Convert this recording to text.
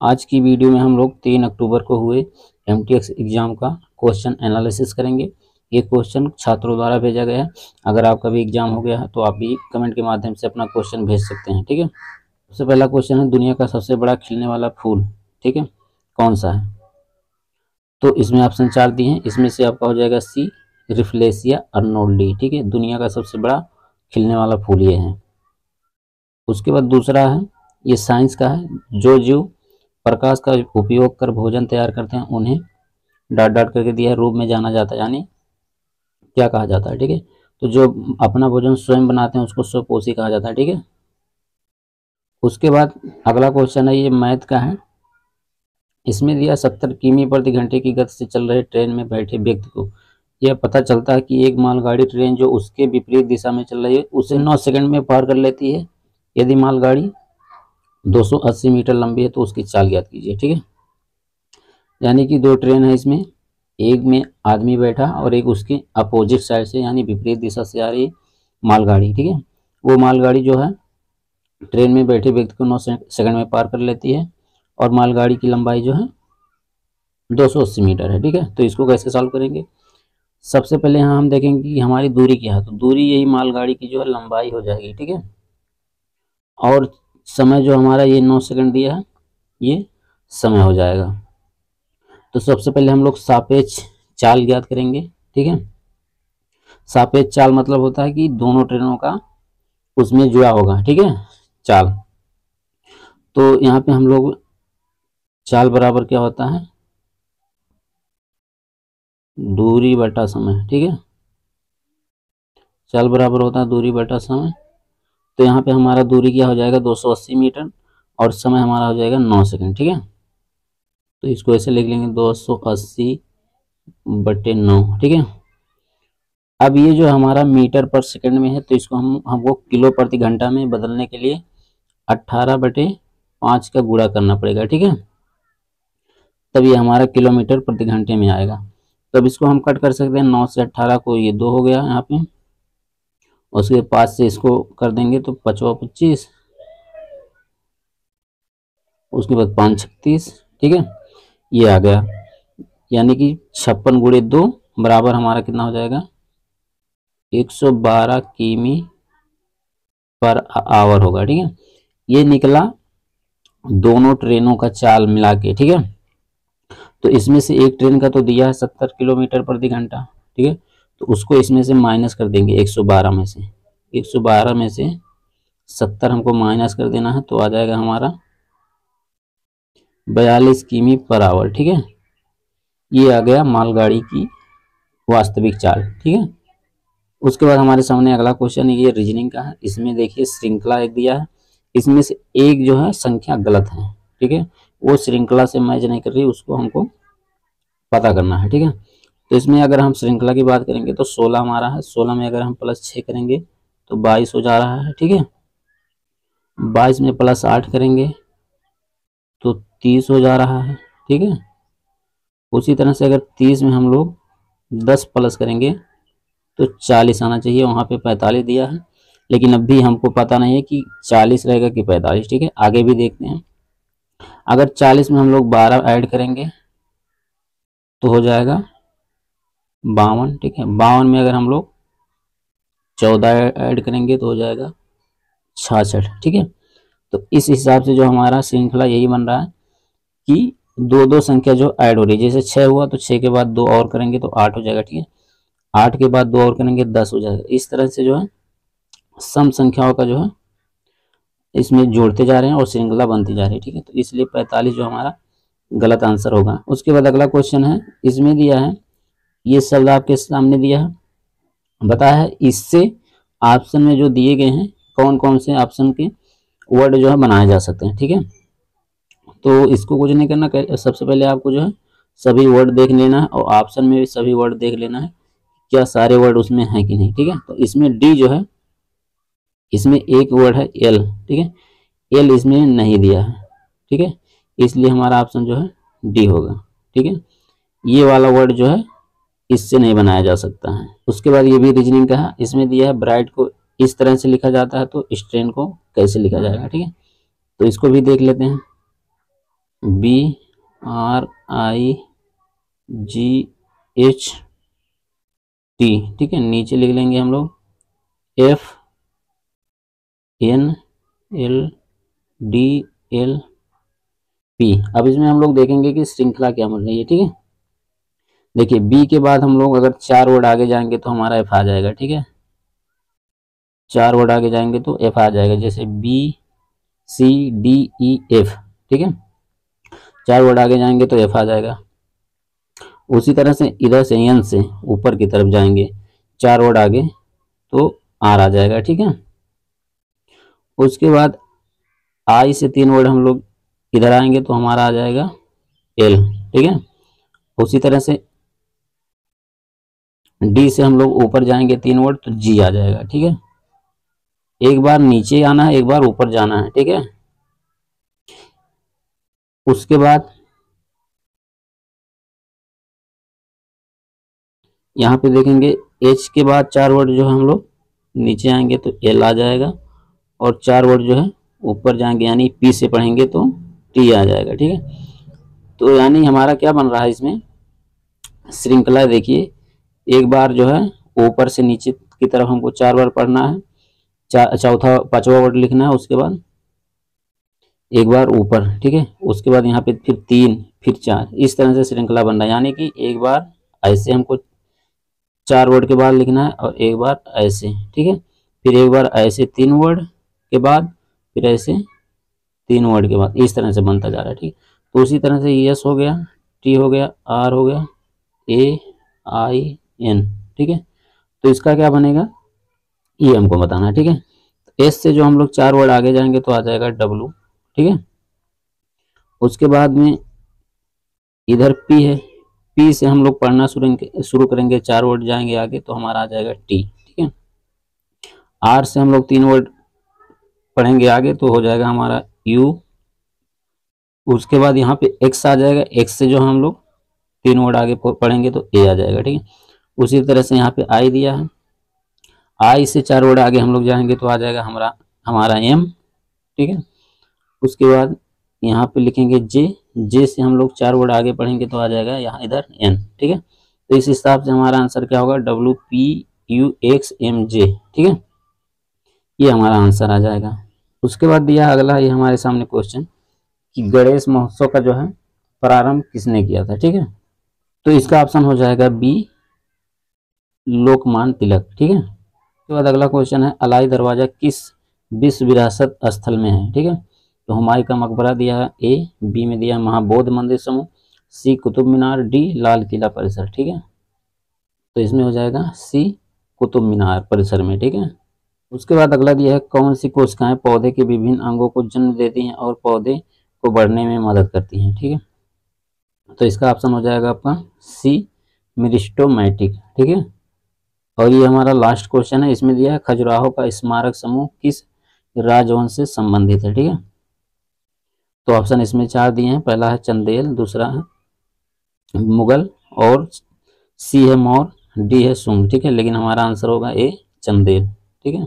आज की वीडियो में हम लोग तीन अक्टूबर को हुए एमटीएक्स एग्ज़ाम का क्वेश्चन एनालिसिस करेंगे। ये क्वेश्चन छात्रों द्वारा भेजा गया है। अगर आपका भी एग्ज़ाम हो गया है तो आप भी कमेंट के माध्यम से अपना क्वेश्चन भेज सकते हैं, ठीक है? सबसे पहला क्वेश्चन है, दुनिया का सबसे बड़ा खिलने वाला फूल, ठीक है? कौन सा है? तो इसमें ऑप्शन चार दिए हैं। इसमें से आपका हो जाएगा सी, रिफ्लेसिया अर्नोल्डी, ठीक है? दुनिया का सबसे बड़ा खिलने वाला फूल ये है। उसके बाद दूसरा है, ये साइंस का है। जो जीव प्रकाश का उपयोग कर भोजन तैयार करते हैं, उन्हें डाट डाट करके दिया रूप में जाना जाता है, यानी क्या कहा जाता है, ठीक है? तो जो अपना भोजन स्वयं बनाते हैं, उसको स्वपोषी कहा जाता है, ठीक है? उसके बाद अगला क्वेश्चन है, ये मैथ का है। इसमें दिया सत्तर किमी प्रति घंटे की गति से चल रहे ट्रेन में बैठे व्यक्ति को। यह पता चलता है कि एक मालगाड़ी ट्रेन जो उसके विपरीत दिशा में चल रही है, उसे नौ सेकंड में पार कर लेती है। यदि मालगाड़ी 280 मीटर लंबी है तो उसकी चाल ज्ञात कीजिए, ठीक है? यानी कि दो ट्रेन है इसमें, एक में आदमी बैठा और एक उसके अपोजिट साइड से, यानी विपरीत दिशा से आ रही मालगाड़ी, ठीक है? वो मालगाड़ी जो है, ट्रेन में बैठे व्यक्ति को नौ सेकंड में पार कर लेती है और मालगाड़ी की लंबाई जो है 280 मीटर है, ठीक है? तो इसको कैसे सॉल्व करेंगे? सबसे पहले यहाँ हम देखेंगे कि हमारी दूरी क्या है तो दूरी यही मालगाड़ी की जो है, लंबाई हो जाएगी, ठीक है? और समय जो हमारा ये नौ सेकंड दिया है, ये समय हो जाएगा। तो सबसे पहले हम लोग सापेक्ष चाल ज्ञात करेंगे, ठीक है? सापेक्ष चाल मतलब होता है कि दोनों ट्रेनों का उसमें जुड़ा होगा, ठीक है? चाल। तो यहाँ पे हम लोग चाल बराबर क्या होता है? दूरी बटा समय, ठीक है? चाल बराबर होता है दूरी बटा समय। तो यहाँ पे हमारा दूरी क्या हो जाएगा 280 मीटर और समय हमारा हो जाएगा 9 सेकंड, ठीक है? तो इसको ऐसे लिख लेंगे 280 बटे नौ, ठीक है? अब ये जो हमारा मीटर पर सेकंड में है तो इसको हम हमको किलो प्रति घंटा में बदलने के लिए 18 बटे पाँच का गुड़ा करना पड़ेगा, ठीक है? तब ये हमारा किलोमीटर प्रति घंटे में आएगा। तब इसको हम कट कर सकते हैं, नौ से अट्ठारह को ये दो हो गया यहाँ पे। उसके पास से इसको कर देंगे तो पचवा पच्चीस, उसके बाद पाँच छत्तीस, ठीक है? ये आ गया। यानी कि छप्पन गुड़े दो बराबर हमारा कितना हो जाएगा? 112 किमी पर आवर होगा, ठीक है? ये निकला दोनों ट्रेनों का चाल मिला के, ठीक है? तो इसमें से एक ट्रेन का तो दिया है सत्तर किलोमीटर प्रति घंटा, ठीक है? तो उसको इसमें से माइनस कर देंगे 112 में से। 112 में से 70 हमको माइनस कर देना है तो आ जाएगा हमारा बयालीस किमी पर आवर ठीक है? ये आ गया मालगाड़ी की वास्तविक चाल, ठीक है? उसके बाद हमारे सामने अगला क्वेश्चन ये रीजनिंग का है। इसमें देखिए श्रृंखला एक दिया है। इसमें से एक जो है संख्या गलत है, ठीक है? वो श्रृंखला से मैच नहीं कर रही, उसको हमको पता करना है, ठीक है? तो इसमें अगर हम श्रृंखला की बात करेंगे तो 16 हमारा है 16 में अगर हम प्लस छः करेंगे तो 22 हो जा रहा है, ठीक है? 22 में प्लस आठ करेंगे तो 30 हो जा रहा है, ठीक है? उसी तरह से अगर 30 में हम लोग 10 प्लस करेंगे तो 40 आना चाहिए, वहाँ पे 45 दिया है। लेकिन अब भी हमको पता नहीं है कि 40 रहेगा कि 45 ठीक है? आगे भी देखते हैं। अगर 40 में हम लोग 12 ऐड करेंगे तो हो जाएगा बावन, ठीक है? बावन में अगर हम लोग चौदह ऐड करेंगे तो हो जाएगा छाछठ, ठीक है? तो इस हिसाब से जो हमारा श्रृंखला यही बन रहा है कि दो दो संख्या जो ऐड हो रही है, जैसे छः हुआ तो छः के बाद दो और करेंगे तो आठ हो जाएगा, ठीक है? आठ के बाद दो और करेंगे दस हो जाएगा। इस तरह से जो है, सम संख्याओं का जो है, इसमें जोड़ते जा रहे हैं और श्रृंखला बनती जा रही है, ठीक है? तो इसलिए पैंतालीस जो हमारा गलत आंसर होगा। उसके बाद अगला क्वेश्चन है, इसमें दिया है ये शब्द आपके सामने दिया है। बताया है, इससे ऑप्शन में जो दिए गए हैं कौन कौन से ऑप्शन के वर्ड जो है बनाए जा सकते हैं, ठीक है? तो इसको कुछ नहीं करना सबसे पहले आपको जो है सभी वर्ड देख लेना है और ऑप्शन में भी सभी वर्ड देख लेना है क्या सारे वर्ड उसमें हैं कि नहीं, ठीक है? तो इसमें डी जो है, इसमें एक वर्ड है एल ठीक है? एल इसमें नहीं दिया है, ठीक है? इसलिए हमारा ऑप्शन जो है डी होगा, ठीक है? ये वाला वर्ड जो है इससे नहीं बनाया जा सकता है। उसके बाद ये भी रीजनिंग का है इसमें दिया है ब्राइट को इस तरह से लिखा जाता है तो स्ट्रेन को कैसे लिखा जाएगा, ठीक है? तो इसको भी देख लेते हैं। B R I G H T ठीक है? नीचे लिख लेंगे हम लोग। F N L D L P अब इसमें हम लोग देखेंगे कि श्रृंखला क्या बन रही है, ठीक है? देखिए बी के बाद हम लोग अगर चार वर्ड आगे जाएँगे तो हमारा एफ़ आ जाएगा, ठीक है? चार वर्ड आगे जाएँगे तो एफ़ आ जाएगा, जैसे B C D E F ठीक है? चार वर्ड आगे जाएँगे तो एफ़ आ जाएगा। उसी तरह से इधर से एन से ऊपर की तरफ़ जाएँगे, चार वर्ड आगे तो आर आ जाएगा, ठीक है? उसके बाद आई से तीन वर्ड हम लोग इधर आएँगे तो हमारा आ जाएगा एल ठीक है? उसी तरह से डी से हम लोग ऊपर जाएँगे तीन वर्ड तो जी आ जाएगा, ठीक है? एक बार नीचे आना है, एक बार ऊपर जाना है, ठीक है? उसके बाद यहाँ पे देखेंगे एच के बाद चार वर्ड जो है हम लोग नीचे आएँगे तो एल आ जाएगा और चार वर्ड जो है ऊपर जाएँगे, यानी पी से पढ़ेंगे तो टी आ जाएगा, ठीक है? तो यानी हमारा क्या बन रहा है इसमें? श्रृंखला देखिए एक बार जो है, ऊपर से नीचे की तरफ़ हमको चार बार पढ़ना है चौथा, पांचवा वर्ड लिखना है, उसके बाद एक बार ऊपर, ठीक है? उसके बाद यहाँ पे फिर तीन, फिर चार, इस तरह से श्रृंखला बनना है। यानी कि एक बार ऐसे हमको चार वर्ड के बाद लिखना है और एक बार ऐसे, ठीक है? फिर एक बार ऐसे तीन वर्ड के बाद, फिर ऐसे तीन वर्ड के बाद, इस तरह से बनता जा रहा है, ठीक तो उसी तरह से यस हो गया, टी हो गया, आर हो गया, ए, आई एन ठीक है? तो इसका क्या बनेगा? ये हमको बताना है, ठीक है? एस से जो हम लोग चार वर्ड आगे जाएँगे तो आ जाएगा डब्लू ठीक है? उसके बाद में इधर पी है। पी से हम लोग पढ़ना शुरू करेंगे चार वर्ड जाएँगे आगे तो हमारा आ जाएगा टी ठीक है? आर से हम लोग तीन वर्ड पढ़ेंगे आगे तो हो जाएगा हमारा यू उसके बाद यहाँ पे एक्स आ जाएगा। एक्स से जो हम लोग तीन वर्ड आगे पढ़ेंगे तो ए आ जाएगा, ठीक है? उसी तरह से यहाँ पे आई दिया है। आई से चार वर्ड आगे हम लोग जाएँगे तो आ जाएगा हमारा हमारा एम ठीक है? उसके बाद यहाँ पे लिखेंगे जे जे से हम लोग चार वर्ड आगे पढ़ेंगे तो आ जाएगा यहाँ इधर एन ठीक है? तो इस हिसाब से हमारा आंसर क्या होगा? W P U X M J ठीक है? ये हमारा आंसर आ जाएगा। उसके बाद दिया अगला, ये हमारे सामने क्वेश्चन कि गणेश महोत्सव का जो है प्रारंभ किसने किया था, ठीक है? तो इसका ऑप्शन हो जाएगा बी लोकमान तिलक, ठीक है? उसके बाद अगला क्वेश्चन है, अलाई दरवाज़ा किस विश्व विरासत स्थल में है, ठीक है? तो हमारी का मकबरा दिया है ए बी में दिया महाबौद्ध मंदिर समूह सी कुतुब मीनार डी लाल किला परिसर, ठीक है? तो इसमें हो जाएगा सी कुतुब मीनार परिसर में, ठीक है? उसके बाद अगला दिया है, कौन सी कोशिकाएँ पौधे के विभिन्न अंगों को जन्म देती हैं और पौधे को बढ़ने में मदद करती हैं, ठीक है? तो इसका ऑप्शन हो जाएगा आपका सी मिरिस्टोमैटिक, ठीक है? और ये हमारा लास्ट क्वेश्चन है। इसमें दिया है, खजुराहो का स्मारक समूह किस राजवंश से संबंधित है? ठीक है? तो ऑप्शन इसमें चार दिए हैं। पहला है चंदेल, दूसरा है मुगल और सी है मौर, डी है सुंग। ठीक है? लेकिन हमारा आंसर होगा ए, चंदेल। ठीक है?